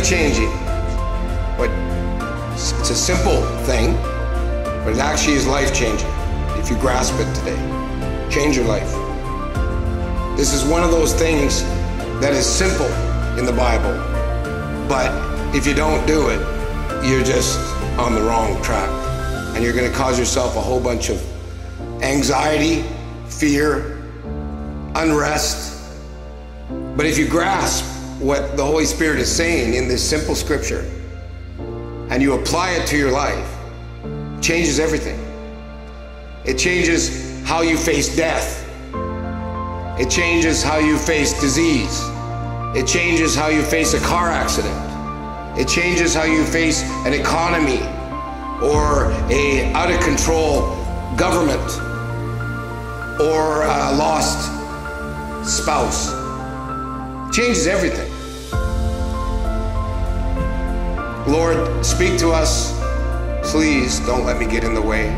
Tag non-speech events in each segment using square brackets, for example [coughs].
life changing. But it's a simple thing, but it actually is life changing if you grasp it today. Change your life. This is one of those things that is simple in the Bible, but if you don't do it, you're just on the wrong track. And you're going to cause yourself a whole bunch of anxiety, fear, unrest. But if you grasp what the Holy Spirit is saying in this simple scripture and you apply it to your life, it changes everything. It changes how you face death. It changes how you face disease. It changes how you face a car accident. It changes how you face an economy or a out of control government or a lost spouse. It changes everything. Lord, speak to us. Please don't let me get in the way.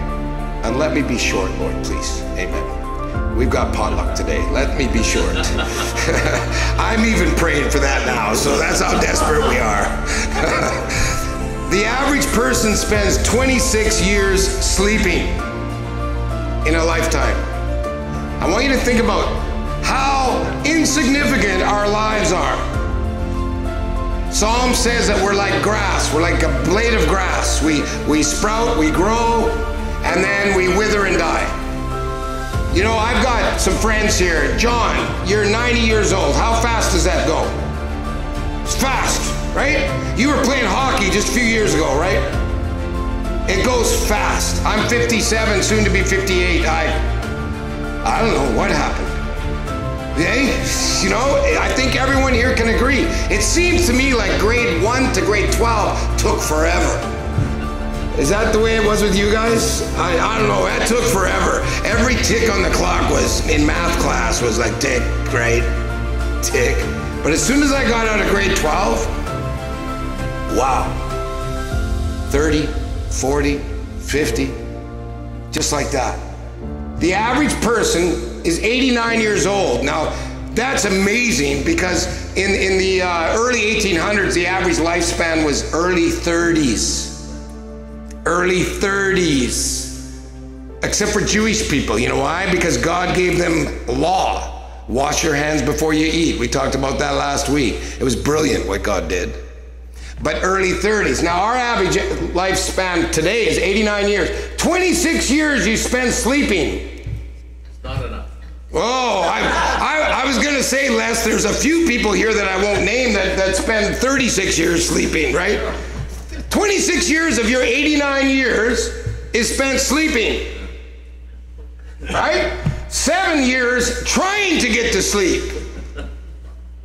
And let me be short, Lord, please. Amen. We've got potluck today. Let me be short. [laughs] I'm even praying for that now, so that's how desperate we are. [laughs] the average person spends 26 years sleeping in a lifetime. I want you to think about how insignificant our lives are. Psalm says that we're like grass, we're like a blade of grass. We, we sprout, we grow, and then we wither and die. You know, I've got some friends here. John, you're 90 years old. How fast does that go? It's fast, right? You were playing hockey just a few years ago, right? It goes fast. I'm 57, soon to be 58. I I don't know what happened. Hey, you know, I think everyone here can agree. It seems to me like grade 1 to grade 12 took forever. Is that the way it was with you guys? I, I don't know. That took forever. Every tick on the clock was in math class was like tick, right? Tick. But as soon as I got out of grade 12, wow. 30, 40, 50, just like that. The average person is 89 years old. Now, that's amazing because in, in the uh, early 1800s, the average lifespan was early 30s. Early 30s. Except for Jewish people. You know why? Because God gave them law. Wash your hands before you eat. We talked about that last week. It was brilliant what God did. But early 30s. Now, our average lifespan today is 89 years. 26 years you spend sleeping. Not enough. Oh, I, I, I was going to say, Les, there's a few people here that I won't name that, that spend 36 years sleeping, right? 26 years of your 89 years is spent sleeping, right? Seven years trying to get to sleep.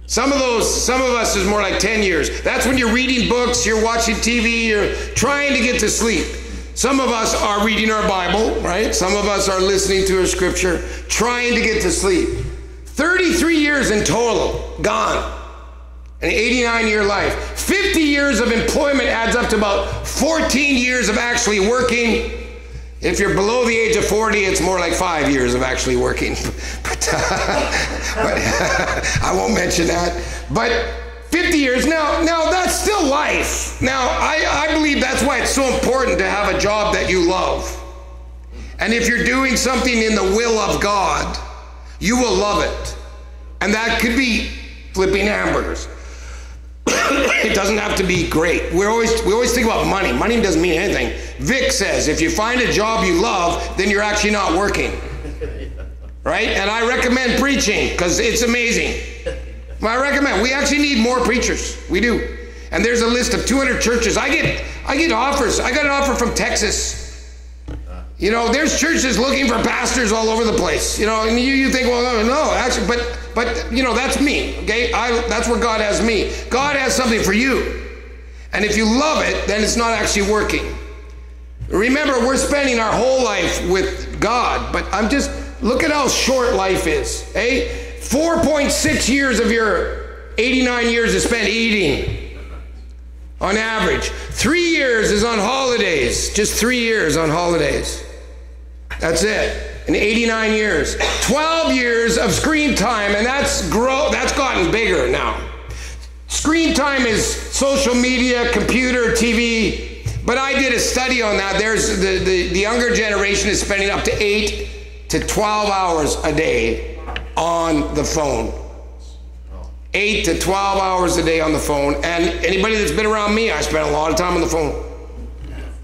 Some of those, some of us is more like 10 years. That's when you're reading books, you're watching TV, you're trying to get to sleep. Some of us are reading our Bible, right? Some of us are listening to a scripture, trying to get to sleep. 33 years in total, gone. An 89 year life. 50 years of employment adds up to about 14 years of actually working. If you're below the age of 40, it's more like five years of actually working. [laughs] but, [laughs] but [laughs] I won't mention that. But 50 years. Now now that's still life. Now I, I believe that's why it's so important to have a job that you love. And if you're doing something in the will of god you will love it. And that could be flipping hamburgers. [coughs] It doesn't have to be great. We always we always think about money. Money doesn't mean anything. Vic says if you find a job you love then you're actually not working. [laughs] Right? And i recommend preaching because it's amazing I recommend. We actually need more preachers. We do. And there's a list of 200 churches. I get I get offers. I got an offer from Texas. You know, there's churches looking for pastors all over the place. You know, and you, you think, well, no, no, actually, but but you know, that's me. Okay, I that's where God has me. God has something for you, and if you love it, then it's not actually working. Remember, we're spending our whole life with God, but I'm just look at how short life is. Eh? 4.6 years of your 89 years is spent eating on average. Three years is on holidays, just three years on holidays. That's it. In 89 years. 12 years of screen time, and that's grow that's gotten bigger now. Screen time is social media, computer, TV. But I did a study on that. There's the, the, the younger generation is spending up to eight to 12 hours a day on the phone. Eight to 12 hours a day on the phone. And anybody that's been around me, I spend a lot of time on the phone.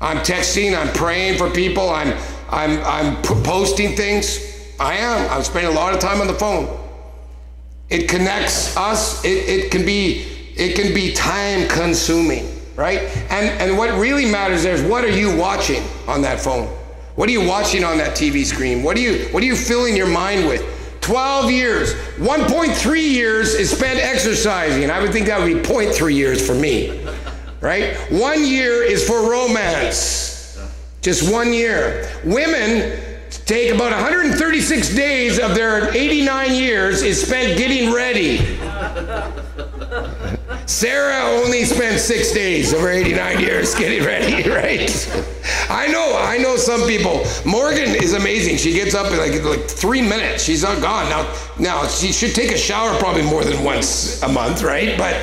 I'm texting, I'm praying for people, I'm, I'm, I'm posting things. I am. I'm spending a lot of time on the phone. It connects us. It, it can be it can be time consuming, right? And and what really matters there is what are you watching on that phone? What are you watching on that TV screen? What are you what are you filling your mind with? 12 years. 1.3 years is spent exercising. I would think that would be 0.3 years for me. Right? One year is for romance. Just one year. Women take about 136 days of their 89 years is spent getting ready. Sarah only spent six days of her 89 years getting ready, [laughs] right? I know, I know some people. Morgan is amazing. She gets up in like, like three minutes. She's not gone. Now, now she should take a shower probably more than once a month, right? But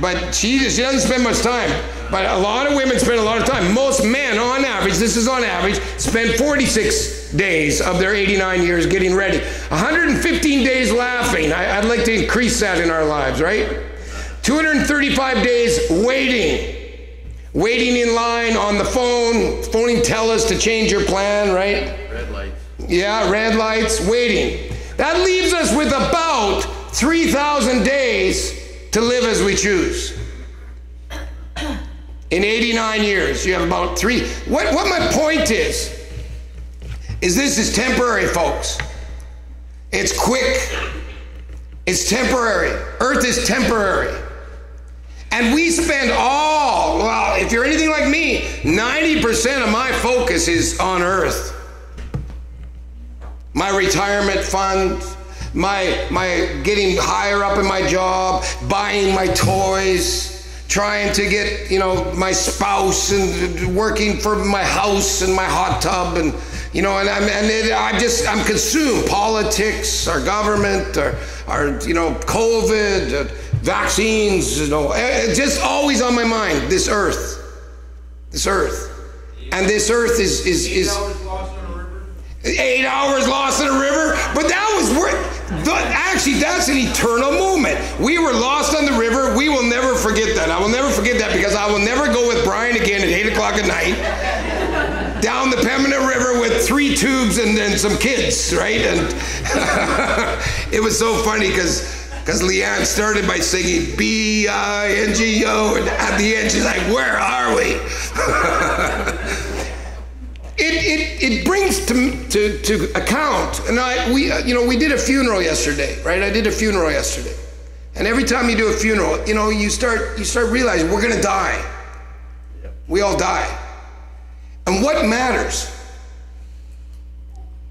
but she, she doesn't spend much time. But a lot of women spend a lot of time. Most men, on average, this is on average, spend 46 days of their 89 years getting ready. 115 days laughing. I, I'd like to increase that in our lives, right? 235 days waiting. Waiting in line on the phone, phoning TELUS to change your plan, right? Red lights. Yeah, red lights, waiting. That leaves us with about 3,000 days to live as we choose. In 89 years, you have about three. What, what my point is, is this is temporary, folks. It's quick. It's temporary. Earth is temporary. And we spend all, well, if you're anything like me, 90% of my focus is on earth. My retirement fund, my my getting higher up in my job, buying my toys, trying to get, you know, my spouse and working for my house and my hot tub and you know, and I'm and it, I just I'm consumed. Politics, our government, our, our you know, COVID, vaccines, you know, eh, eh, just always on my mind. This earth, this earth, and this earth is is is. Eight hours lost in a river, but that was worth. Actually, that's an eternal moment. We were lost on the river. We will never forget that. I will never forget that because I will never go with Brian again at eight o'clock at night down the Pembina River with three tubes and then some kids, right? And [laughs] it was so funny because because Leanne started by singing B I N G O, and at the end she's like, "Where are we?" [laughs] it, it, it brings to, to, to account, and I we uh, you know we did a funeral yesterday, right? I did a funeral yesterday, and every time you do a funeral, you know you start you start realizing we're gonna die. We all die, and what matters?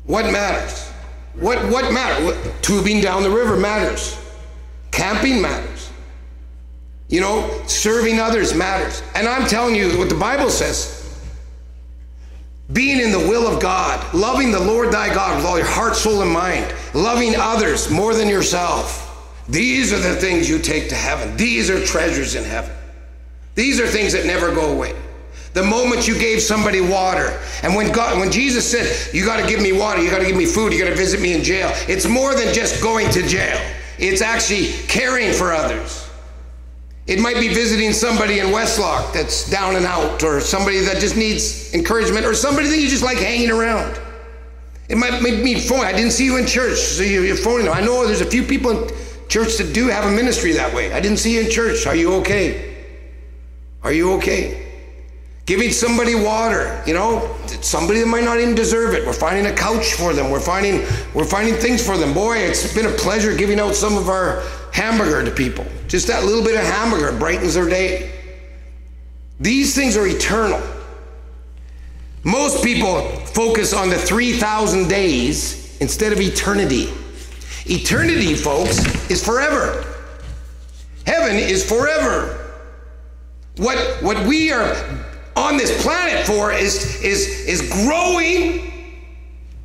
What matters? What what matters? Tubing down the river matters. Camping matters. You know, serving others matters. And I'm telling you what the Bible says being in the will of God, loving the Lord thy God with all your heart, soul, and mind, loving others more than yourself. These are the things you take to heaven. These are treasures in heaven. These are things that never go away. The moment you gave somebody water, and when God, when Jesus said, "You got to give me water, you got to give me food, you got to visit me in jail," it's more than just going to jail. It's actually caring for others. It might be visiting somebody in Westlock that's down and out, or somebody that just needs encouragement, or somebody that you just like hanging around. It might me phone. I didn't see you in church, so you're phoning them. I know there's a few people in church that do have a ministry that way. I didn't see you in church. Are you okay? Are you okay? Giving somebody water, you know, somebody that might not even deserve it. We're finding a couch for them. We're finding we're finding things for them. Boy, it's been a pleasure giving out some of our hamburger to people. Just that little bit of hamburger brightens their day. These things are eternal. Most people focus on the 3,000 days instead of eternity. Eternity, folks, is forever. Heaven is forever. What, what we are on this planet for is, is, is growing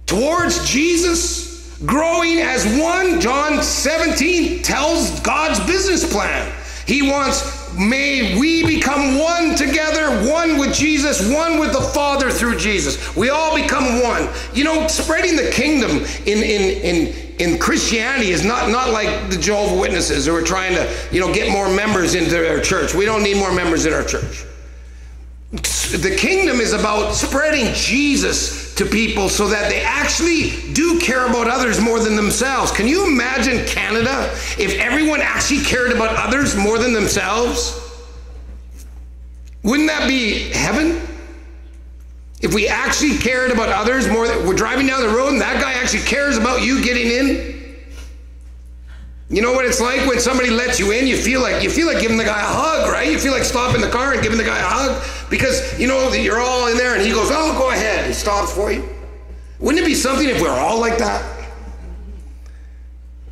towards Jesus, growing as one. John 17 tells God's business plan. He wants, may we become one together, one with Jesus, one with the Father through Jesus. We all become one. You know, spreading the kingdom in, in, in, in Christianity is not, not like the Jehovah Witnesses who are trying to, you know, get more members into their church. We don't need more members in our church. The kingdom is about spreading Jesus to people so that they actually do care about others more than themselves. Can you imagine Canada if everyone actually cared about others more than themselves? Wouldn't that be heaven? If we actually cared about others more, we're driving down the road and that guy actually cares about you getting in. You know what it's like when somebody lets you in? You feel like you feel like giving the guy a hug, right? You feel like stopping the car and giving the guy a hug because you know that you're all in there, and he goes, "Oh, go ahead." He stops for you. Wouldn't it be something if we are all like that?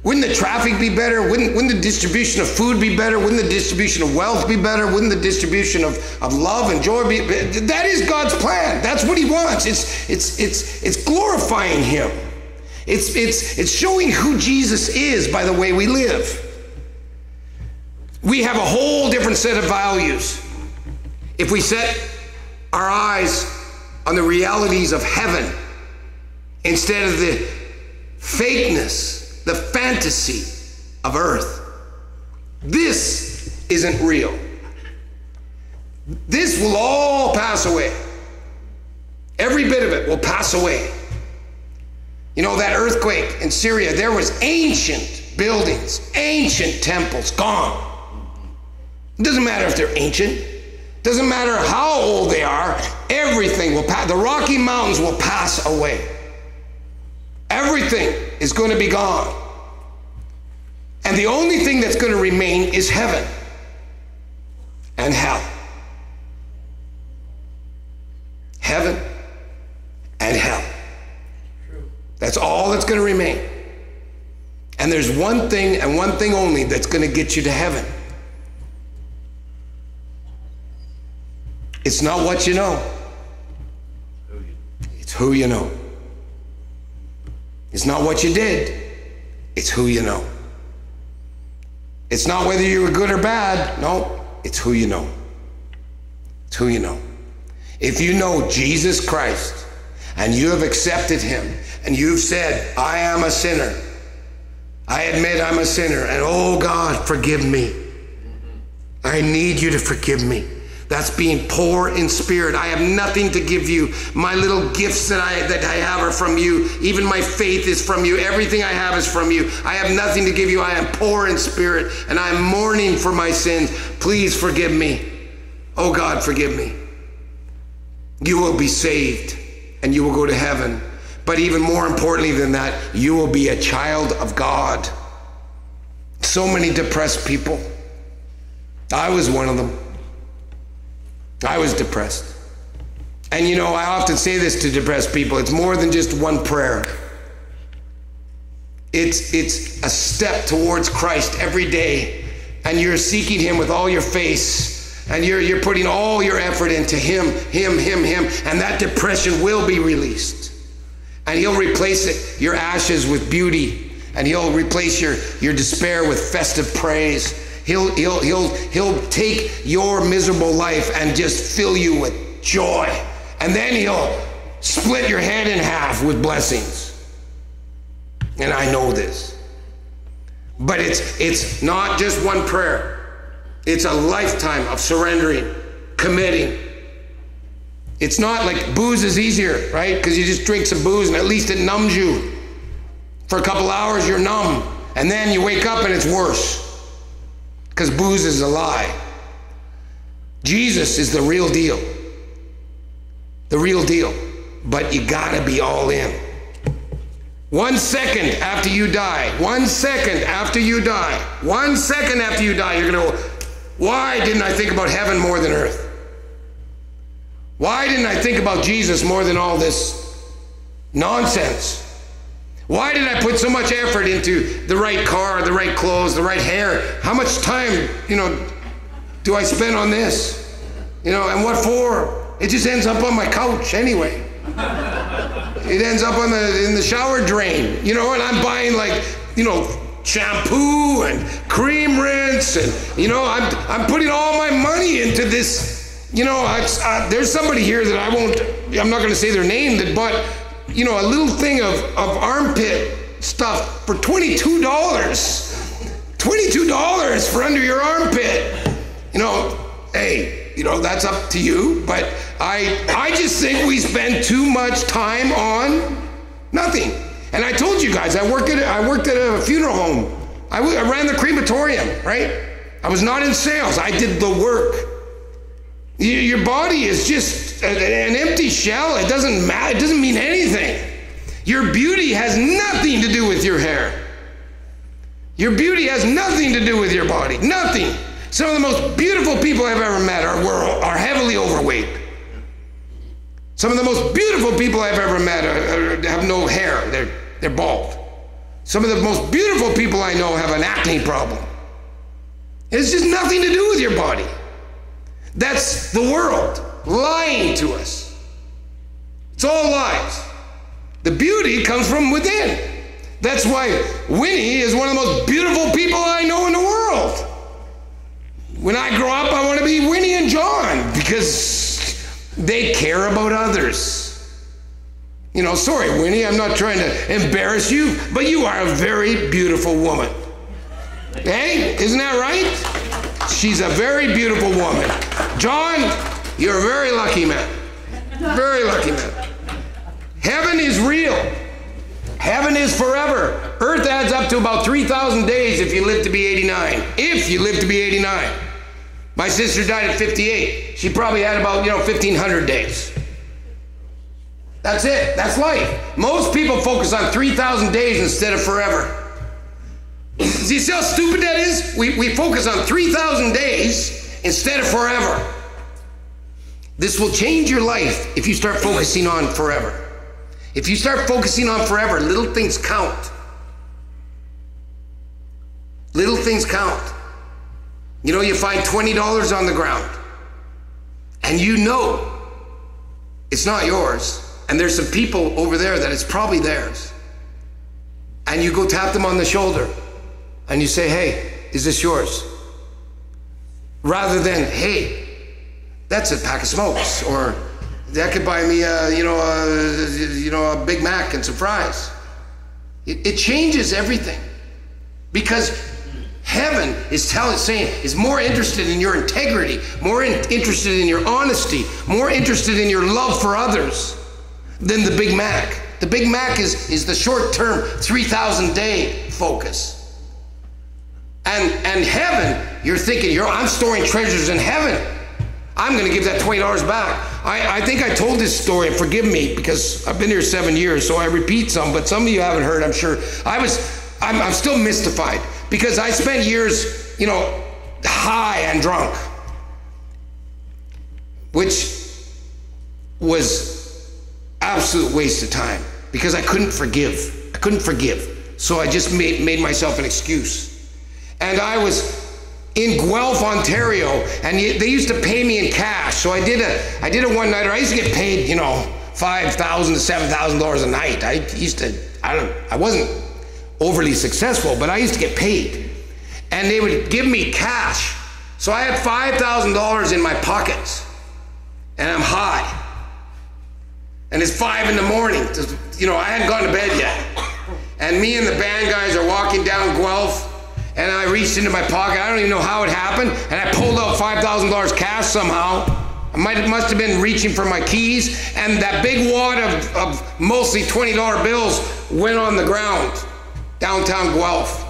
Wouldn't the traffic be better? Wouldn't, wouldn't the distribution of food be better? Wouldn't the distribution of wealth be better? Wouldn't the distribution of, of love and joy be that is God's plan. That's what he wants. It's it's it's it's glorifying him. It's, it's, it's showing who Jesus is by the way we live. We have a whole different set of values. If we set our eyes on the realities of heaven instead of the fakeness, the fantasy of earth, this isn't real. This will all pass away. Every bit of it will pass away. You know, that earthquake in Syria, there was ancient buildings, ancient temples gone. It doesn't matter if they're ancient. Doesn't matter how old they are, everything will pass. The Rocky Mountains will pass away. Everything is going to be gone. And the only thing that's going to remain is heaven and hell. Heaven and hell. That's all that's going to remain. And there's one thing and one thing only that's going to get you to heaven. It's not what you know, it's who you know. It's not what you did, it's who you know. It's not whether you were good or bad. No, it's who you know. It's who you know. If you know Jesus Christ and you have accepted him and you've said, I am a sinner. I admit I'm a sinner, and oh God, forgive me. I need you to forgive me. That's being poor in spirit. I have nothing to give you. My little gifts that I that I have are from you. Even my faith is from you. Everything I have is from you. I have nothing to give you. I am poor in spirit and I am mourning for my sins. Please forgive me. Oh God, forgive me. You will be saved and you will go to heaven. But even more importantly than that, you will be a child of God. So many depressed people. I was one of them. I was depressed. And you know, I often say this to depressed people it's more than just one prayer. It's, it's a step towards Christ every day, and you're seeking Him with all your face, and you're, you're putting all your effort into Him, Him, Him, Him, and that depression will be released. And He'll replace it, your ashes with beauty, and He'll replace your, your despair with festive praise. He'll, he'll, he'll, he'll take your miserable life and just fill you with joy. And then he'll split your head in half with blessings. And I know this. But it's, it's not just one prayer, it's a lifetime of surrendering, committing. It's not like booze is easier, right? Because you just drink some booze and at least it numbs you. For a couple hours, you're numb. And then you wake up and it's worse because booze is a lie. Jesus is the real deal. The real deal. But you gotta be all in. One second after you die, one second after you die, one second after you die, you're gonna go, why didn't I think about heaven more than earth? Why didn't I think about Jesus more than all this nonsense? Why did I put so much effort into the right car, the right clothes, the right hair? How much time, you know, do I spend on this? You know, and what for? It just ends up on my couch anyway. It ends up on the in the shower drain, you know, and I'm buying like, you know, shampoo and cream rinse, and you know, I'm I'm putting all my money into this. You know, I, I, there's somebody here that I won't. I'm not going to say their name that bought, you know, a little thing of of armpit stuff for twenty two dollars. Twenty two dollars for under your armpit. You know, hey, you know that's up to you, but I I just think we spend too much time on nothing. And I told you guys, I worked at I worked at a funeral home. I, I ran the crematorium, right? I was not in sales. I did the work. Your body is just an empty shell. It doesn't matter. It doesn't mean anything. Your beauty has nothing to do with your hair. Your beauty has nothing to do with your body. Nothing. Some of the most beautiful people I've ever met are, are heavily overweight. Some of the most beautiful people I've ever met are, are, have no hair, they're, they're bald. Some of the most beautiful people I know have an acne problem. It's just nothing to do with your body. That's the world lying to us. It's all lies. The beauty comes from within. That's why Winnie is one of the most beautiful people I know in the world. When I grow up, I want to be Winnie and John because they care about others. You know, sorry, Winnie, I'm not trying to embarrass you, but you are a very beautiful woman. Hey, isn't that right? She's a very beautiful woman. John, you're a very lucky man. Very lucky man. Heaven is real. Heaven is forever. Earth adds up to about 3,000 days if you live to be 89. If you live to be 89. My sister died at 58. She probably had about, you know, 1,500 days. That's it. That's life. Most people focus on 3,000 days instead of forever. See, how stupid that is? We, we focus on 3,000 days instead of forever. This will change your life if you start focusing on forever. If you start focusing on forever, little things count. Little things count. You know, you find $20 on the ground and you know it's not yours. And there's some people over there that it's probably theirs. And you go tap them on the shoulder and you say, hey, is this yours? Rather than, hey, that's a pack of smokes or that could buy me a, you know, a, you know, a Big Mac and some fries. It, it changes everything because Heaven is telling, saying, is more interested in your integrity, more in, interested in your honesty, more interested in your love for others than the Big Mac. The Big Mac is, is the short term, 3,000 day focus. And, and heaven, you're thinking, you're, I'm storing treasures in heaven. I'm going to give that $20 back. I, I think I told this story, forgive me, because I've been here seven years, so I repeat some, but some of you haven't heard, I'm sure. I was, I'm, I'm still mystified because I spent years, you know, high and drunk, which was absolute waste of time because I couldn't forgive. I couldn't forgive. So I just made, made myself an excuse. And I was in Guelph, Ontario, and they used to pay me in cash. So I did a I did a one nighter. I used to get paid, you know, five thousand to seven thousand dollars a night. I used to I don't I wasn't overly successful, but I used to get paid. And they would give me cash. So I had $5,000 in my pockets. And I'm high. And it's five in the morning. You know, I hadn't gone to bed yet. And me and the band guys are walking down Guelph. And I reached into my pocket. I don't even know how it happened. And I pulled out $5,000 cash somehow. I might, must have been reaching for my keys. And that big wad of, of mostly $20 bills went on the ground downtown Guelph.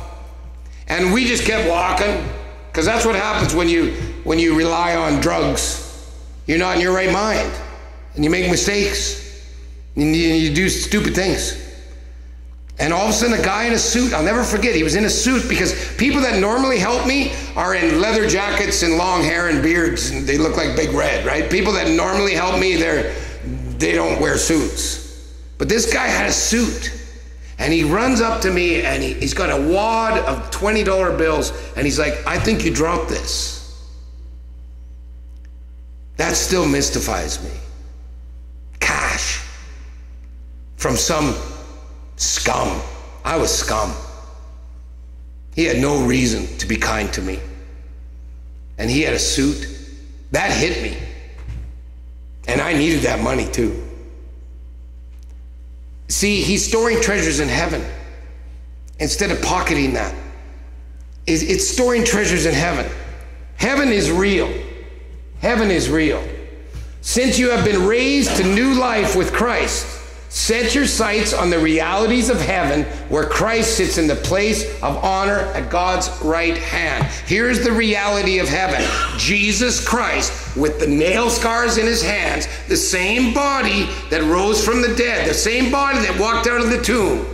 And we just kept walking because that's what happens when you when you rely on drugs. You're not in your right mind and you make mistakes and you, you do stupid things. And all of a sudden, a guy in a suit, I'll never forget, he was in a suit because people that normally help me are in leather jackets and long hair and beards, and they look like Big Red, right? People that normally help me, they're, they don't wear suits. But this guy had a suit. And he runs up to me and he, he's got a wad of $20 bills and he's like, I think you dropped this. That still mystifies me. Cash from some scum. I was scum. He had no reason to be kind to me. And he had a suit. That hit me. And I needed that money too. See, he's storing treasures in heaven instead of pocketing that. It's storing treasures in heaven. Heaven is real. Heaven is real. Since you have been raised to new life with Christ, set your sights on the realities of heaven where Christ sits in the place of honor at God's right hand. Here's the reality of heaven Jesus Christ, with the nail scars in his hands, the same body that rose from the dead, the same body that walked out of the tomb,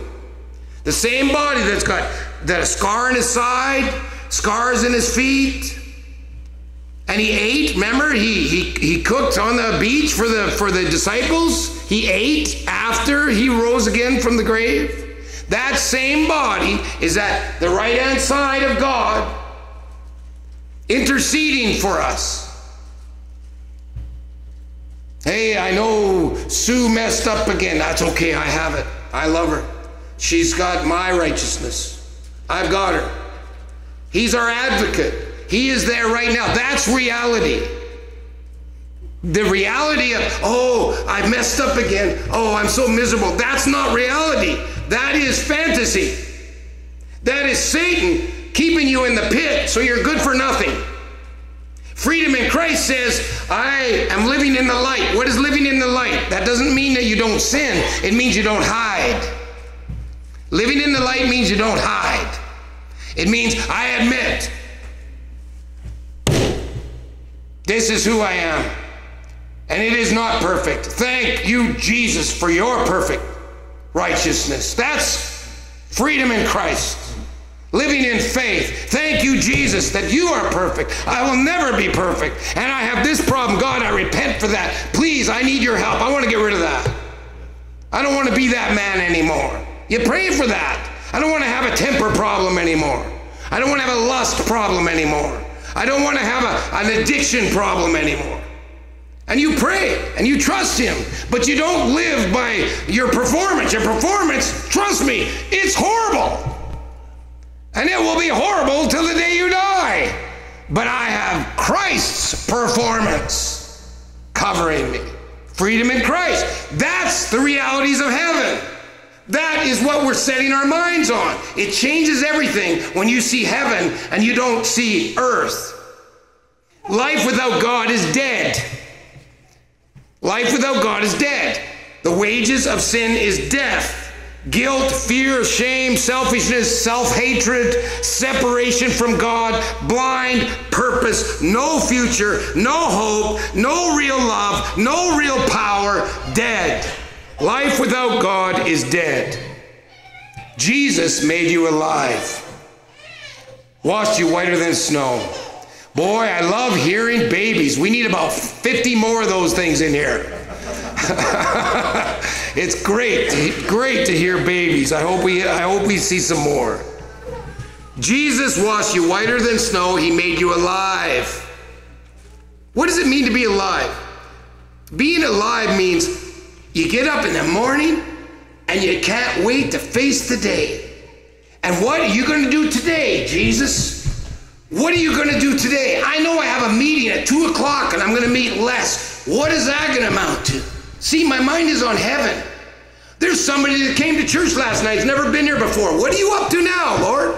the same body that's got that a scar in his side, scars in his feet and he ate, remember? He, he, he cooked on the beach for the, for the disciples. He ate after he rose again from the grave. That same body is at the right hand side of God, interceding for us. Hey, I know Sue messed up again. That's okay. I have it. I love her. She's got my righteousness. I've got her. He's our advocate. He is there right now. That's reality. The reality of, oh, I messed up again. Oh, I'm so miserable. That's not reality. That is fantasy. That is Satan keeping you in the pit so you're good for nothing. Freedom in Christ says, I am living in the light. What is living in the light? That doesn't mean that you don't sin, it means you don't hide. Living in the light means you don't hide. It means I admit this is who I am. And it is not perfect. Thank you, Jesus, for your perfect righteousness. That's freedom in Christ. Living in faith. Thank you, Jesus, that you are perfect. I will never be perfect. And I have this problem. God, I repent for that. Please, I need your help. I want to get rid of that. I don't want to be that man anymore. You pray for that. I don't want to have a temper problem anymore. I don't want to have a lust problem anymore. I don't want to have a, an addiction problem anymore. And you pray and you trust Him, but you don't live by your performance. Your performance, trust me, it's horrible. And it will be horrible till the day you die. But I have Christ's performance covering me. Freedom in Christ. That's the realities of heaven. That is what we're setting our minds on. It changes everything when you see heaven and you don't see earth. Life without God is dead. Life without God is dead. The wages of sin is death. Guilt, fear, shame, selfishness, self hatred, separation from God, blind purpose, no future, no hope, no real love, no real power, dead. Life without God is dead. Jesus made you alive, washed you whiter than snow. Boy, I love hearing babies. We need about 50 more of those things in here. [laughs] it's great, great to hear babies. I hope we I hope we see some more. Jesus washed you whiter than snow. He made you alive. What does it mean to be alive? Being alive means you get up in the morning and you can't wait to face the day. And what are you going to do today, Jesus? What are you going to do today? I know I have a meeting at 2 o'clock and I'm going to meet Les. What is that going to amount to? See, my mind is on heaven. There's somebody that came to church last night, has never been here before. What are you up to now, Lord?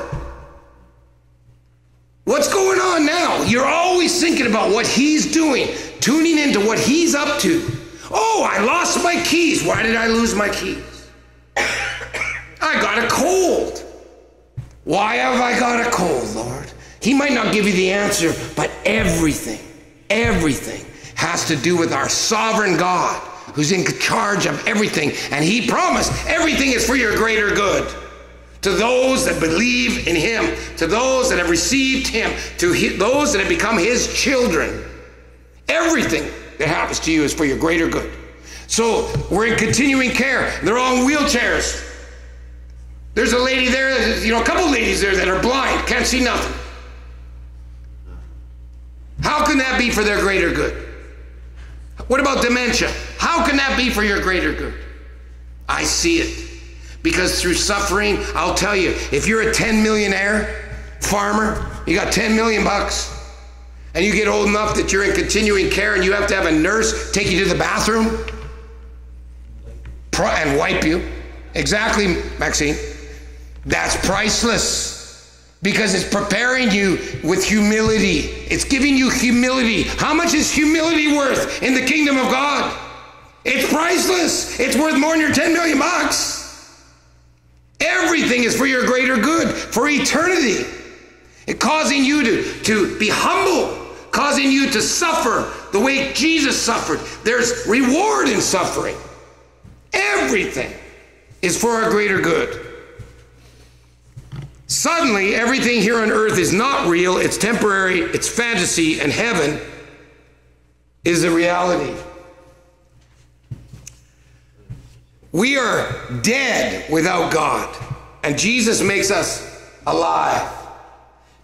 What's going on now? You're always thinking about what He's doing, tuning into what He's up to. Oh, I lost my keys. Why did I lose my keys? I got a cold. Why have I got a cold, Lord? He might not give you the answer, but everything, everything has to do with our sovereign God who's in charge of everything. And He promised everything is for your greater good. To those that believe in Him, to those that have received Him, to those that have become His children. Everything that happens to you is for your greater good. So we're in continuing care. They're all in wheelchairs. There's a lady there, you know, a couple ladies there that are blind, can't see nothing. How can that be for their greater good? What about dementia? How can that be for your greater good? I see it. Because through suffering, I'll tell you, if you're a 10 millionaire farmer, you got 10 million bucks, and you get old enough that you're in continuing care and you have to have a nurse take you to the bathroom and wipe you. Exactly, Maxine. That's priceless because it's preparing you with humility. It's giving you humility. How much is humility worth in the kingdom of God? It's priceless. It's worth more than your 10 million bucks. Everything is for your greater good, for eternity. It causing you to, to be humble, causing you to suffer the way Jesus suffered. There's reward in suffering. Everything is for our greater good. Suddenly, everything here on earth is not real, it's temporary, it's fantasy, and heaven is the reality. We are dead without God, and Jesus makes us alive.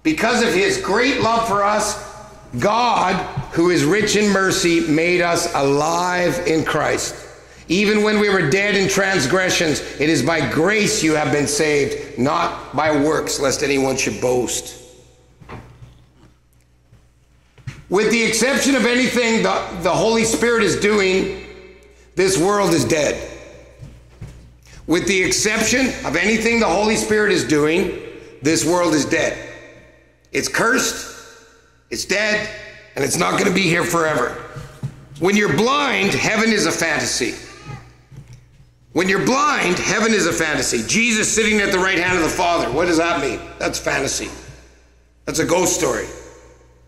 Because of his great love for us, God, who is rich in mercy, made us alive in Christ. Even when we were dead in transgressions, it is by grace you have been saved, not by works, lest anyone should boast. With the exception of anything the, the Holy Spirit is doing, this world is dead. With the exception of anything the Holy Spirit is doing, this world is dead. It's cursed, it's dead, and it's not going to be here forever. When you're blind, heaven is a fantasy. When you're blind, heaven is a fantasy. Jesus sitting at the right hand of the Father. What does that mean? That's fantasy. That's a ghost story.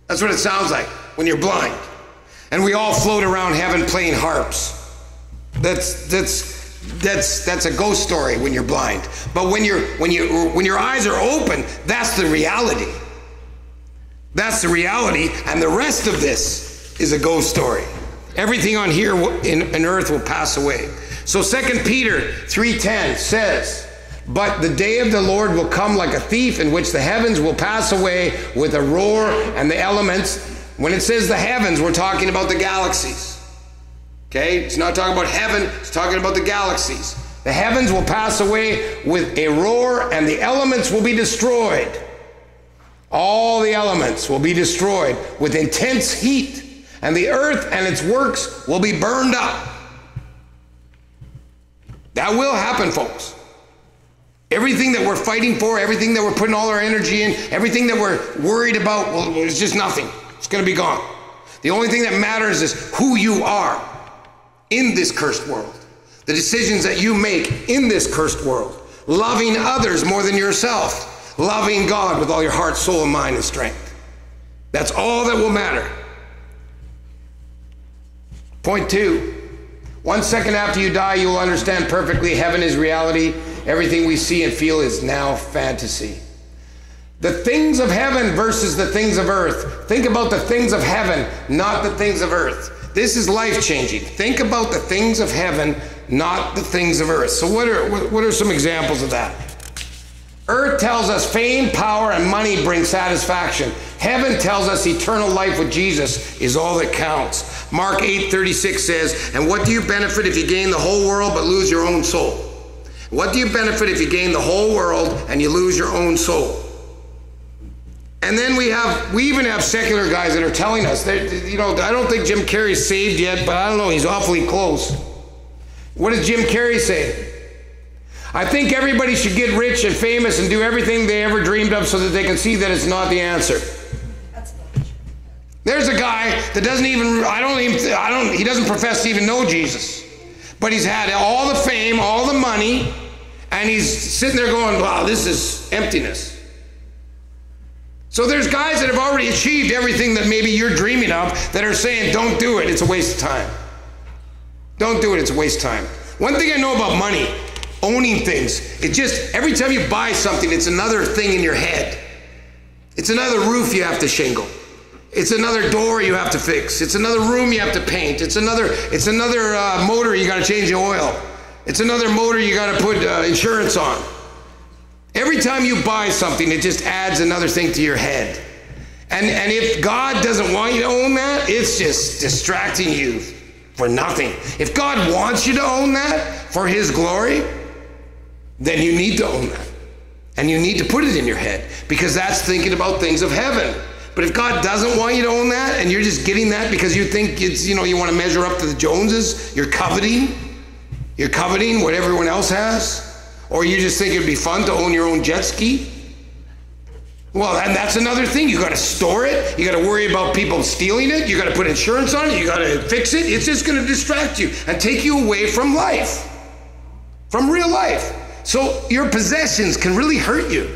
That's what it sounds like when you're blind. And we all float around heaven playing harps. That's that's that's that's a ghost story when you're blind. But when you're when you when your eyes are open, that's the reality. That's the reality, and the rest of this is a ghost story. Everything on here in, in earth will pass away. So 2 Peter 3:10 says, "But the day of the Lord will come like a thief in which the heavens will pass away with a roar and the elements." When it says the heavens, we're talking about the galaxies. Okay? It's not talking about heaven, it's talking about the galaxies. The heavens will pass away with a roar and the elements will be destroyed. All the elements will be destroyed with intense heat, and the earth and its works will be burned up. That will happen, folks. Everything that we're fighting for, everything that we're putting all our energy in, everything that we're worried about, well, it's just nothing. It's going to be gone. The only thing that matters is who you are in this cursed world. The decisions that you make in this cursed world. Loving others more than yourself. Loving God with all your heart, soul, and mind and strength. That's all that will matter. Point two one second after you die, you will understand perfectly heaven is reality. Everything we see and feel is now fantasy. The things of heaven versus the things of earth. Think about the things of heaven, not the things of earth. This is life changing. Think about the things of heaven, not the things of earth. So, what are, what are some examples of that? Earth tells us fame, power, and money bring satisfaction. Heaven tells us eternal life with Jesus is all that counts. Mark 8:36 says, "And what do you benefit if you gain the whole world but lose your own soul? What do you benefit if you gain the whole world and you lose your own soul?" And then we have we even have secular guys that are telling us that you know, I don't think Jim Carrey's saved yet, but I don't know, he's awfully close. What does Jim Carrey say? I think everybody should get rich and famous and do everything they ever dreamed of so that they can see that it's not the answer. There's a guy that doesn't even, I don't even, I don't, he doesn't profess to even know Jesus. But he's had all the fame, all the money, and he's sitting there going, wow, this is emptiness. So there's guys that have already achieved everything that maybe you're dreaming of that are saying, don't do it, it's a waste of time. Don't do it, it's a waste of time. One thing I know about money, owning things, it just, every time you buy something, it's another thing in your head. It's another roof you have to shingle. It's another door you have to fix. It's another room you have to paint. It's another, it's another uh, motor you got to change the oil. It's another motor you got to put uh, insurance on. Every time you buy something, it just adds another thing to your head. And, and if God doesn't want you to own that, it's just distracting you for nothing. If God wants you to own that for His glory, then you need to own that. And you need to put it in your head because that's thinking about things of heaven. But if God doesn't want you to own that and you're just getting that because you think it's, you know, you want to measure up to the Joneses, you're coveting, you're coveting what everyone else has, or you just think it'd be fun to own your own jet ski. Well, and that's another thing. You got to store it. You got to worry about people stealing it. You got to put insurance on it. You got to fix it. It's just going to distract you and take you away from life, from real life. So your possessions can really hurt you.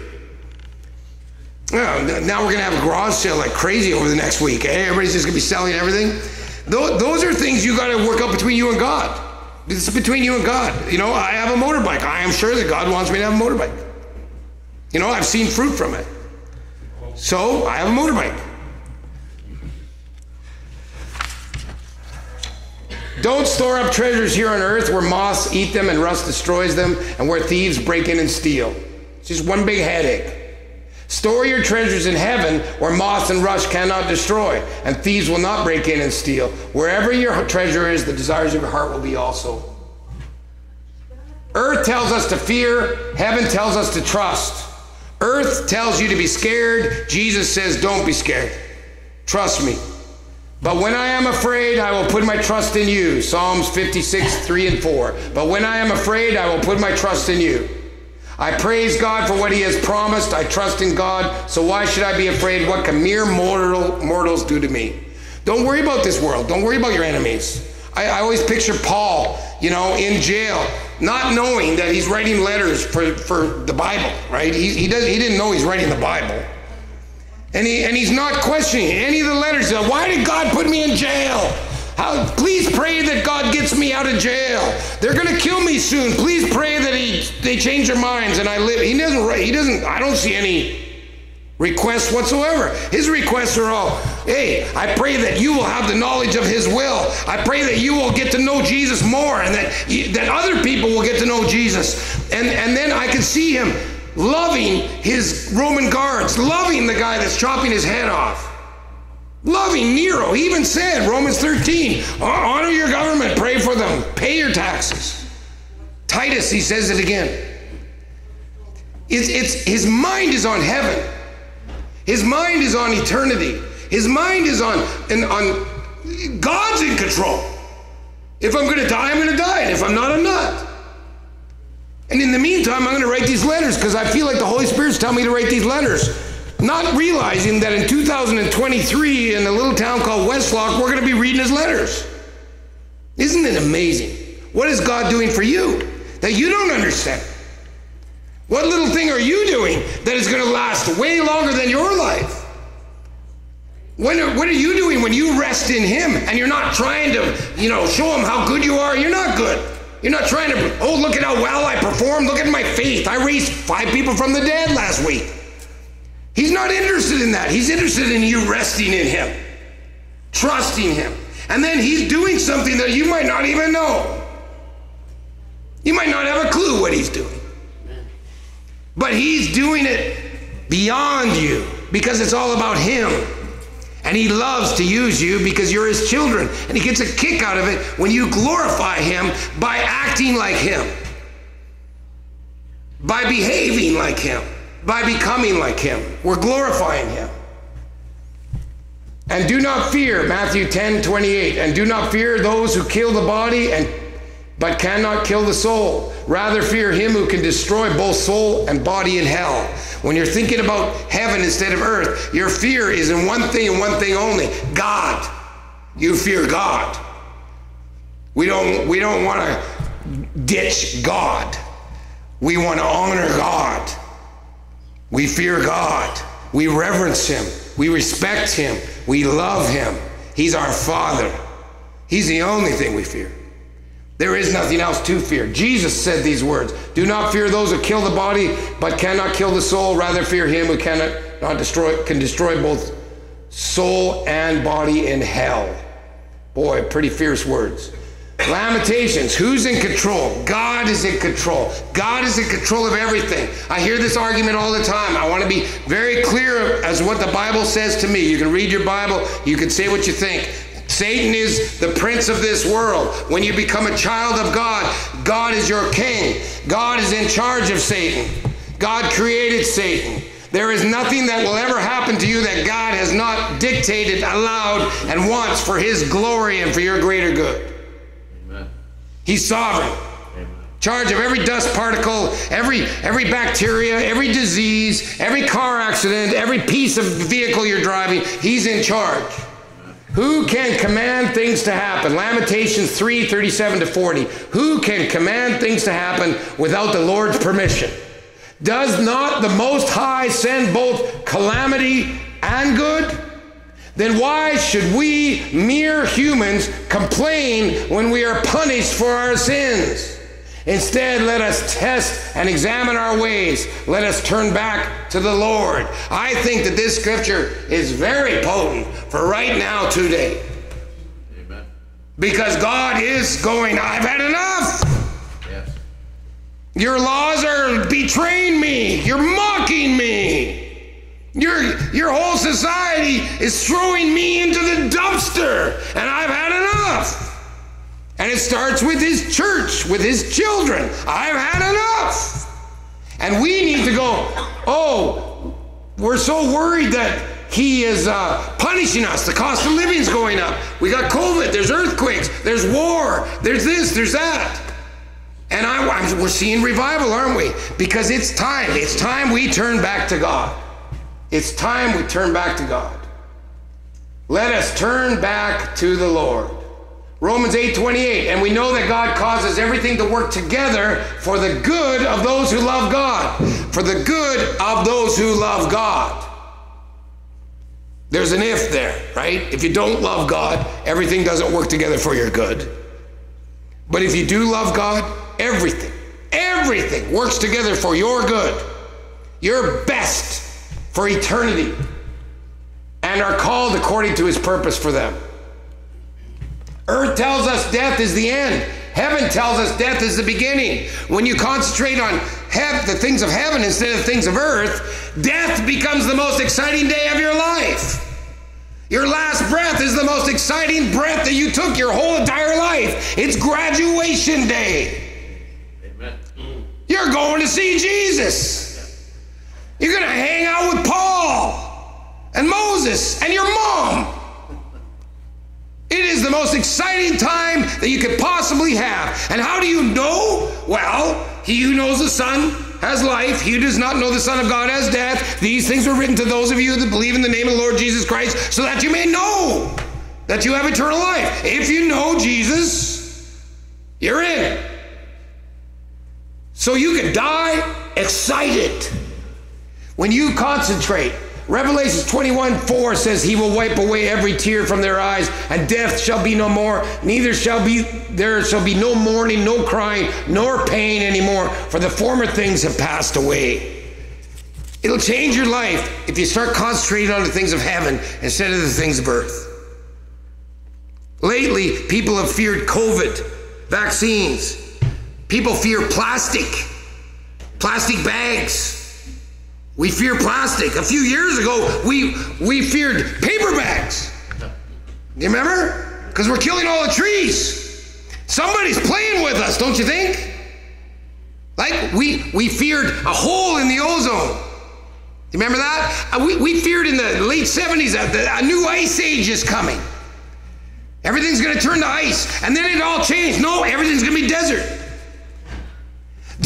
Oh, now we're going to have a garage sale like crazy over the next week. Eh, everybody's just going to be selling everything. Those are things you got to work out between you and God. It's between you and God. You know, I have a motorbike. I am sure that God wants me to have a motorbike. You know, I've seen fruit from it. So I have a motorbike. Don't store up treasures here on earth where moths eat them and rust destroys them and where thieves break in and steal. It's just one big headache. Store your treasures in heaven where moths and rust cannot destroy, and thieves will not break in and steal. Wherever your treasure is, the desires of your heart will be also. Earth tells us to fear, heaven tells us to trust. Earth tells you to be scared, Jesus says, don't be scared. Trust me. But when I am afraid, I will put my trust in you. Psalms 56, 3 and 4. But when I am afraid, I will put my trust in you. I praise God for what He has promised. I trust in God. So why should I be afraid? What can mere mortal, mortals do to me? Don't worry about this world. Don't worry about your enemies. I, I always picture Paul, you know, in jail, not knowing that he's writing letters for, for the Bible, right? He, he, does, he didn't know he's writing the Bible. And, he, and he's not questioning any of the letters. Why did God put me in jail? How, please pray that God gets me out of jail. They're going to kill me soon. Please pray that he, they change their minds and I live. He doesn't, he doesn't, I don't see any requests whatsoever. His requests are all, hey, I pray that you will have the knowledge of his will. I pray that you will get to know Jesus more and that, that other people will get to know Jesus. And, and then I can see him loving his Roman guards, loving the guy that's chopping his head off. Loving Nero. He even said, Romans 13, honor your government, pray for them, pay your taxes. Titus, he says it again. It's, it's, his mind is on heaven. His mind is on eternity. His mind is on, and on God's in control. If I'm going to die, I'm going to die. And if I'm not, I'm not. And in the meantime, I'm going to write these letters because I feel like the Holy Spirit's telling me to write these letters not realizing that in 2023 in a little town called Westlock, we're going to be reading his letters. Isn't it amazing? What is God doing for you that you don't understand? What little thing are you doing that is going to last way longer than your life? When, what are you doing when you rest in Him and you're not trying to, you know, show Him how good you are? You're not good. You're not trying to, oh, look at how well I performed. Look at my faith. I raised five people from the dead last week. He's not interested in that. He's interested in you resting in Him, trusting Him. And then He's doing something that you might not even know. You might not have a clue what He's doing. But He's doing it beyond you because it's all about Him. And He loves to use you because you're His children. And He gets a kick out of it when you glorify Him by acting like Him, by behaving like Him by becoming like him. We're glorifying him. And do not fear, Matthew 10 28, and do not fear those who kill the body and but cannot kill the soul. Rather fear him who can destroy both soul and body in hell. When you're thinking about heaven instead of earth, your fear is in one thing and one thing only God. You fear God. We don't, we don't want to ditch God. We want to honor God. We fear God. We reverence Him. We respect Him. We love Him. He's our Father. He's the only thing we fear. There is nothing else to fear. Jesus said these words Do not fear those who kill the body, but cannot kill the soul. Rather, fear him who cannot not destroy, can destroy both soul and body in hell. Boy, pretty fierce words. Lamentations. Who's in control? God is in control. God is in control of everything. I hear this argument all the time. I want to be very clear as what the Bible says to me. You can read your Bible, you can say what you think. Satan is the prince of this world. When you become a child of God, God is your king. God is in charge of Satan. God created Satan. There is nothing that will ever happen to you that God has not dictated, allowed, and wants for his glory and for your greater good. Amen. He's sovereign. Charge of every dust particle, every every bacteria, every disease, every car accident, every piece of vehicle you're driving, he's in charge. Who can command things to happen? Lamentations 3 37 to 40. Who can command things to happen without the Lord's permission? Does not the Most High send both calamity and good? then why should we mere humans complain when we are punished for our sins? Instead, let us test and examine our ways. Let us turn back to the Lord. I think that this scripture is very potent for right now, today. Amen. Because God is going, I've had enough. Yes. Your laws are betraying me, you're mocking me. Your, your whole society is throwing me into the dumpster, and I've had enough. And it starts with his church, with his children. I've had enough. And we need to go, oh, we're so worried that he is uh, punishing us. The cost of living is going up. We got COVID, there's earthquakes, there's war, there's this, there's that. And I, we're seeing revival, aren't we? Because it's time. It's time we turn back to God. It's time we turn back to God. Let us turn back to the Lord. Romans 8:28 and we know that God causes everything to work together for the good of those who love God. For the good of those who love God. There's an if there, right? If you don't love God, everything doesn't work together for your good. But if you do love God, everything, everything works together for your good. Your best for eternity and are called according to his purpose for them. Earth tells us death is the end. Heaven tells us death is the beginning. When you concentrate on the things of heaven instead of the things of earth, death becomes the most exciting day of your life. Your last breath is the most exciting breath that you took your whole entire life. It's graduation day. Amen. You're going to see Jesus. You're going to hang out with Paul and Moses and your mom. It is the most exciting time that you could possibly have. And how do you know? Well, he who knows the Son has life. He who does not know the Son of God has death. These things were written to those of you that believe in the name of the Lord Jesus Christ, so that you may know that you have eternal life. If you know Jesus, you're in. So you can die excited. When you concentrate, Revelations 21 4 says, He will wipe away every tear from their eyes, and death shall be no more, neither shall be there shall be no mourning, no crying, nor pain anymore, for the former things have passed away. It'll change your life if you start concentrating on the things of heaven instead of the things of earth. Lately, people have feared COVID, vaccines. People fear plastic, plastic bags. We fear plastic. A few years ago, we, we feared paper bags. You remember? Because we're killing all the trees. Somebody's playing with us, don't you think? Like we, we feared a hole in the ozone. You remember that? Uh, we, we feared in the late 70s that a new ice age is coming. Everything's going to turn to ice. And then it all changed. No, everything's going to be desert.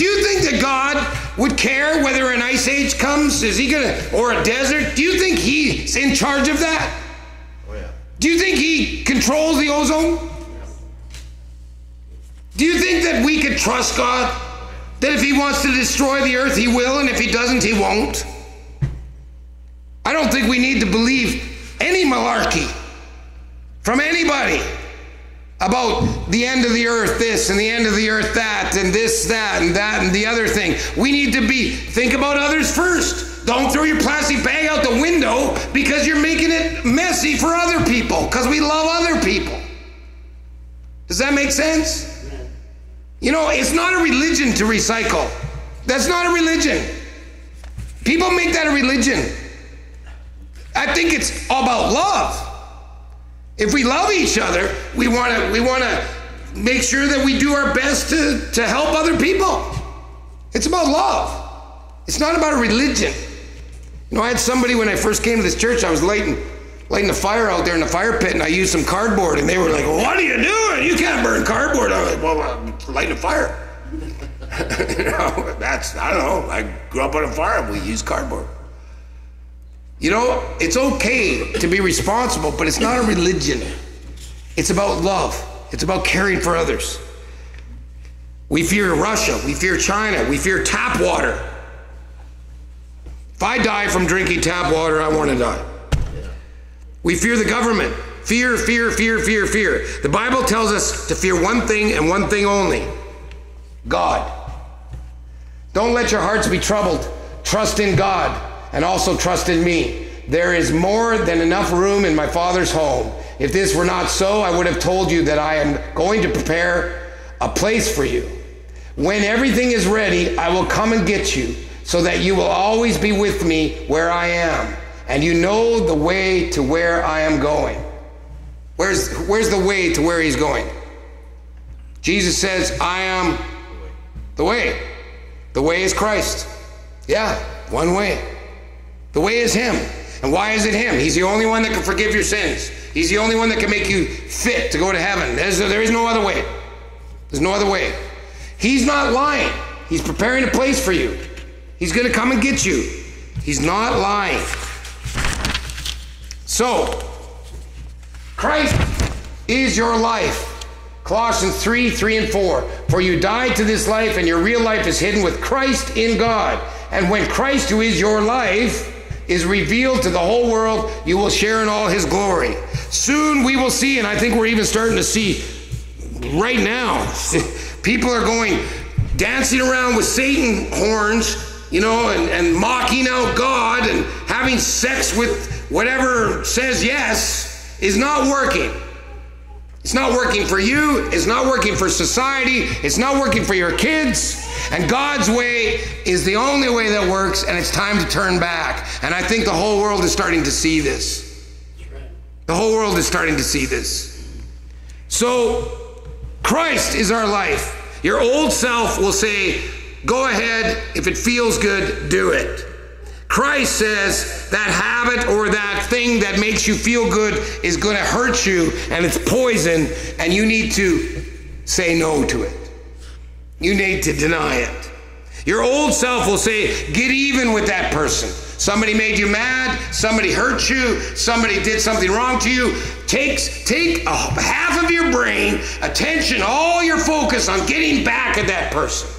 Do you think that God would care whether an ice age comes? Is he gonna or a desert? Do you think he's in charge of that? Oh, yeah. Do you think he controls the ozone? Do you think that we could trust God? That if he wants to destroy the earth, he will, and if he doesn't, he won't? I don't think we need to believe any malarkey from anybody about the end of the earth this and the end of the earth that and this that and that and the other thing we need to be think about others first don't throw your plastic bag out the window because you're making it messy for other people because we love other people Does that make sense? You know, it's not a religion to recycle. That's not a religion. People make that a religion. I think it's all about love. If we love each other, we want to we want to make sure that we do our best to, to help other people. It's about love. It's not about a religion. You know, I had somebody when I first came to this church, I was lighting lighting the fire out there in the fire pit and I used some cardboard and they were like, what are you doing? You can't burn cardboard. I was like, well, I'm lighting a fire. [laughs] you know, that's, I don't know. I grew up on a farm. We use cardboard. You know, it's okay to be responsible, but it's not a religion. It's about love. It's about caring for others. We fear Russia. We fear China. We fear tap water. If I die from drinking tap water, I want to die. We fear the government. Fear, fear, fear, fear, fear. The Bible tells us to fear one thing and one thing only God. Don't let your hearts be troubled. Trust in God and also trust in me. There is more than enough room in my Father's home. If this were not so, I would have told you that I am going to prepare a place for you. When everything is ready, I will come and get you so that you will always be with me where I am and you know the way to where I am going. Where's, where's the way to where he's going? Jesus says, I am the way. The way is Christ. Yeah, one way. The way is him. And why is it him? He's the only one that can forgive your sins. He's the only one that can make you fit to go to heaven. There's, there is no other way. There's no other way. He's not lying. He's preparing a place for you. He's going to come and get you. He's not lying. So, Christ is your life. Colossians 3 3 and 4. For you died to this life, and your real life is hidden with Christ in God. And when Christ, who is your life, is revealed to the whole world, you will share in all his glory. Soon we will see, and I think we're even starting to see right now, [laughs] people are going dancing around with Satan horns, you know, and, and mocking out God and having sex with whatever says yes is not working. It's not working for you. It's not working for society. It's not working for your kids. And God's way is the only way that works, and it's time to turn back. And I think the whole world is starting to see this. The whole world is starting to see this. So, Christ is our life. Your old self will say, Go ahead. If it feels good, do it. Christ says that habit or that thing that makes you feel good is going to hurt you and it's poison, and you need to say no to it. You need to deny it. Your old self will say, get even with that person. Somebody made you mad, somebody hurt you, somebody did something wrong to you. Takes take a half of your brain, attention, all your focus on getting back at that person.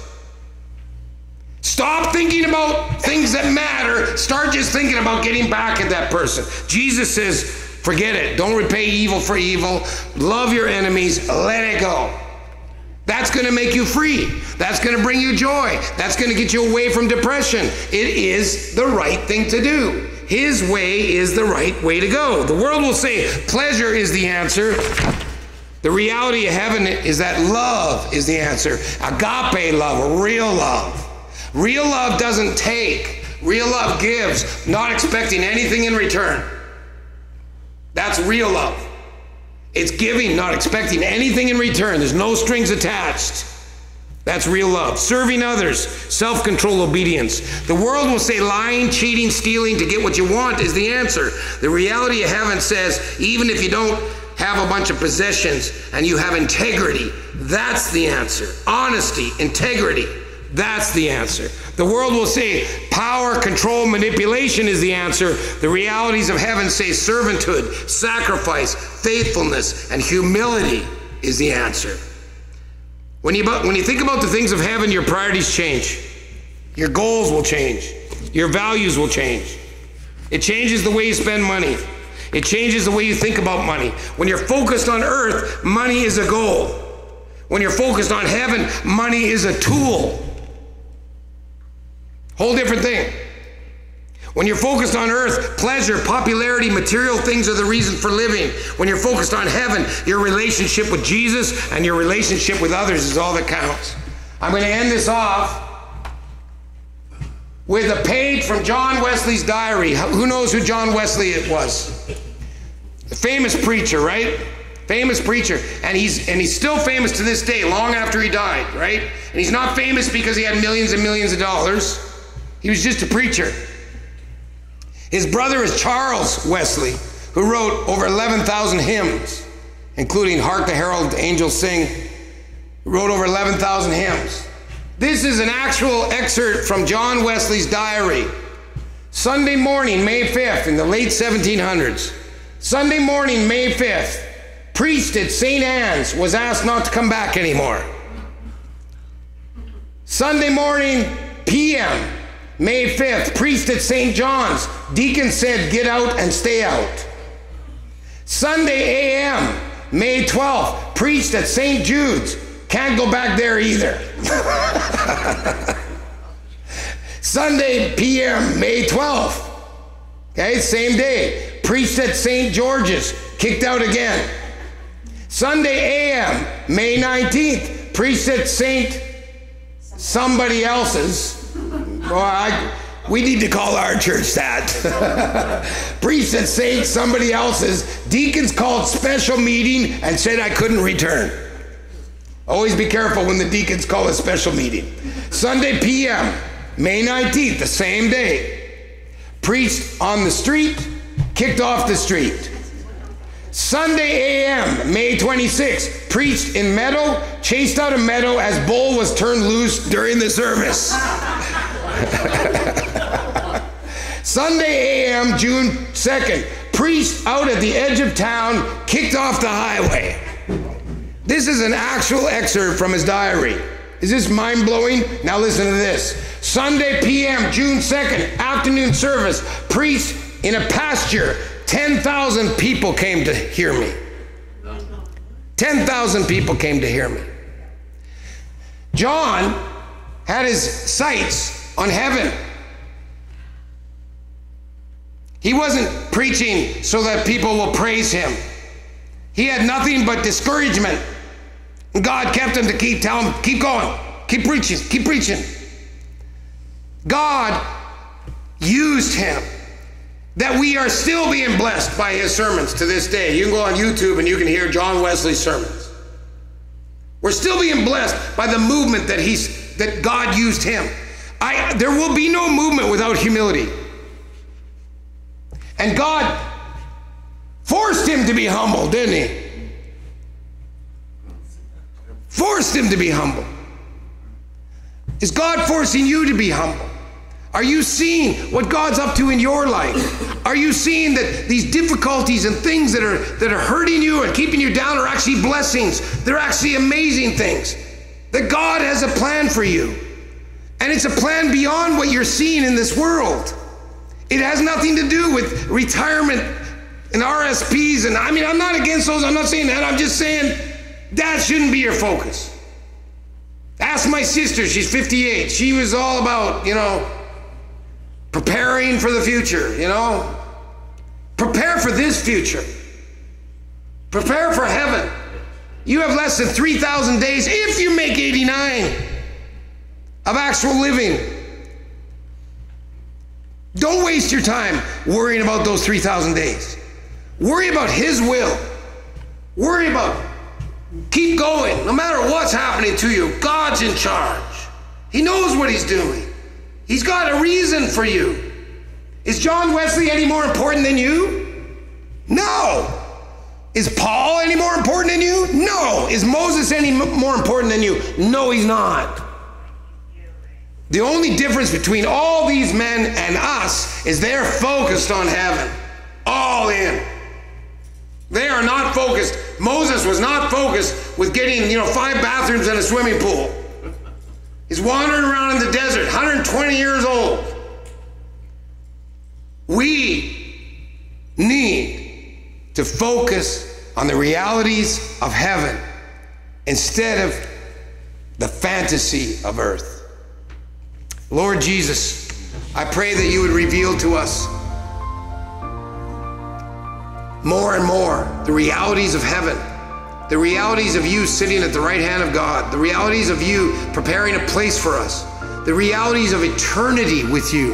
Stop thinking about things that matter. Start just thinking about getting back at that person. Jesus says, forget it. Don't repay evil for evil. Love your enemies. Let it go. That's going to make you free. That's going to bring you joy. That's going to get you away from depression. It is the right thing to do. His way is the right way to go. The world will say pleasure is the answer. The reality of heaven is that love is the answer. Agape love, real love. Real love doesn't take, real love gives, not expecting anything in return. That's real love. It's giving, not expecting anything in return. There's no strings attached. That's real love. Serving others, self control, obedience. The world will say lying, cheating, stealing to get what you want is the answer. The reality of heaven says even if you don't have a bunch of possessions and you have integrity, that's the answer. Honesty, integrity. That's the answer. The world will say power, control, manipulation is the answer. The realities of heaven say servanthood, sacrifice, faithfulness, and humility is the answer. When you, when you think about the things of heaven, your priorities change. Your goals will change. Your values will change. It changes the way you spend money. It changes the way you think about money. When you're focused on earth, money is a goal. When you're focused on heaven, money is a tool. Whole different thing. When you're focused on earth, pleasure, popularity, material things are the reason for living. When you're focused on heaven, your relationship with Jesus and your relationship with others is all that counts. I'm going to end this off with a page from John Wesley's diary. Who knows who John Wesley it was? The famous preacher, right? Famous preacher. And he's and he's still famous to this day, long after he died, right? And he's not famous because he had millions and millions of dollars. He was just a preacher. His brother is Charles Wesley, who wrote over 11,000 hymns, including Hark the Herald Angels Sing, wrote over 11,000 hymns. This is an actual excerpt from John Wesley's diary. Sunday morning, May 5th, in the late 1700s. Sunday morning, May 5th, priest at St. Anne's was asked not to come back anymore. Sunday morning, PM, May 5th, priest at St. John's, deacon said, get out and stay out. Sunday AM, May 12th, priest at St. Jude's, can't go back there either. [laughs] Sunday PM, May 12th. Okay, same day. Priest at St. George's, kicked out again. Sunday AM, May 19th. Priest at St. Somebody else's. Well, I, we need to call our church that. [laughs] Priest at St. Somebody else's. Deacons called special meeting and said I couldn't return. Always be careful when the deacons call a special meeting. Sunday PM, May 19th, the same day. Preached on the street, kicked off the street. Sunday AM, May 26th, preached in Meadow, chased out of Meadow as bull was turned loose during the service. [laughs] Sunday AM, June 2nd, priest out at the edge of town, kicked off the highway. This is an actual excerpt from his diary. Is this mind blowing? Now listen to this. Sunday PM, June 2nd, afternoon service, priest in a pasture. 10,000 people came to hear me. 10,000 people came to hear me. John had his sights on heaven. He wasn't preaching so that people will praise him. He had nothing but discouragement. God kept him to keep telling him, keep going, keep preaching, keep preaching. God used him. That we are still being blessed by his sermons to this day. You can go on YouTube and you can hear John Wesley's sermons. We're still being blessed by the movement that he's that God used him. I there will be no movement without humility. And God forced him to be humble, didn't he? Forced him to be humble. Is God forcing you to be humble? Are you seeing what God's up to in your life? Are you seeing that these difficulties and things that are that are hurting you and keeping you down are actually blessings? They're actually amazing things. That God has a plan for you. And it's a plan beyond what you're seeing in this world. It has nothing to do with retirement and RSPs and I mean I'm not against those. I'm not saying that. I'm just saying that shouldn't be your focus. Ask my sister, she's 58. She was all about, you know, preparing for the future, you know? Prepare for this future. Prepare for heaven. You have less than 3,000 days if you make 89 of actual living. Don't waste your time worrying about those 3,000 days. Worry about His will. Worry about Keep going. No matter what's happening to you, God's in charge. He knows what He's doing. He's got a reason for you. Is John Wesley any more important than you? No. Is Paul any more important than you? No. Is Moses any more important than you? No, he's not. The only difference between all these men and us is they're focused on heaven. All in. They are not focused. Moses was not focused with getting, you know, five bathrooms and a swimming pool. He's wandering around in the desert, 120 years old. We need to focus on the realities of heaven instead of the fantasy of earth. Lord Jesus, I pray that you would reveal to us more and more the realities of heaven, the realities of you sitting at the right hand of God, the realities of you preparing a place for us, the realities of eternity with you.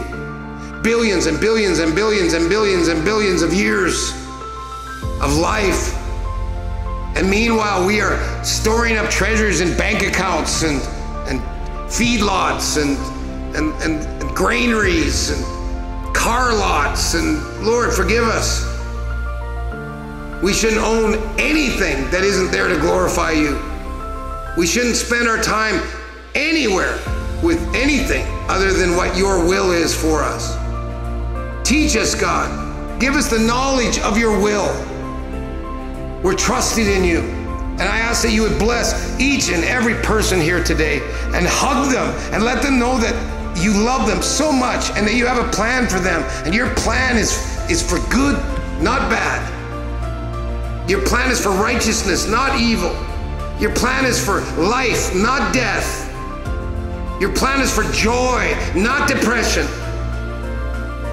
Billions and billions and billions and billions and billions of years of life. And meanwhile, we are storing up treasures in bank accounts and, and feedlots and, and, and, granaries and car lots. And Lord, forgive us. We shouldn't own anything that isn't there to glorify you. We shouldn't spend our time anywhere with anything other than what your will is for us. Teach us, God. Give us the knowledge of your will. We're trusting in you. And I ask that you would bless each and every person here today and hug them and let them know that you love them so much and that you have a plan for them. And your plan is, is for good, not bad. Your plan is for righteousness, not evil. Your plan is for life, not death. Your plan is for joy, not depression.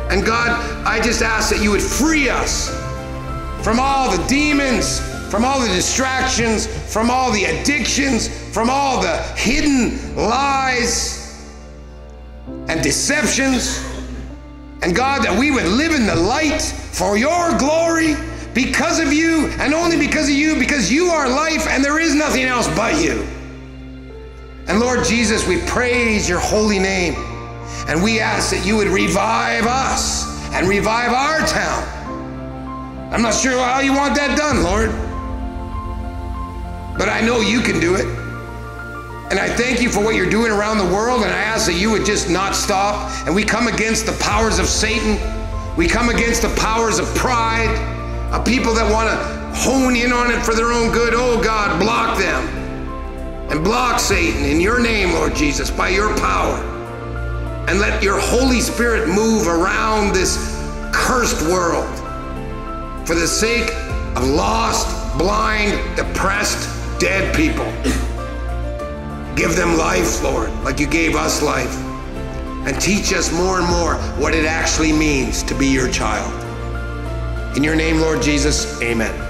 And God, I just ask that you would free us from all the demons, from all the distractions, from all the addictions, from all the hidden lies and deceptions. And God, that we would live in the light for your glory because of you and only because of you, because you are life and there is nothing else but you. And Lord Jesus, we praise your holy name. And we ask that you would revive us and revive our town. I'm not sure how you want that done, Lord. But I know you can do it. And I thank you for what you're doing around the world. And I ask that you would just not stop. And we come against the powers of Satan. We come against the powers of pride, of people that want to hone in on it for their own good. Oh, God, block them. And block Satan in your name, Lord Jesus, by your power. And let your Holy Spirit move around this cursed world for the sake of lost, blind, depressed, dead people. Give them life, Lord, like you gave us life. And teach us more and more what it actually means to be your child. In your name, Lord Jesus, amen.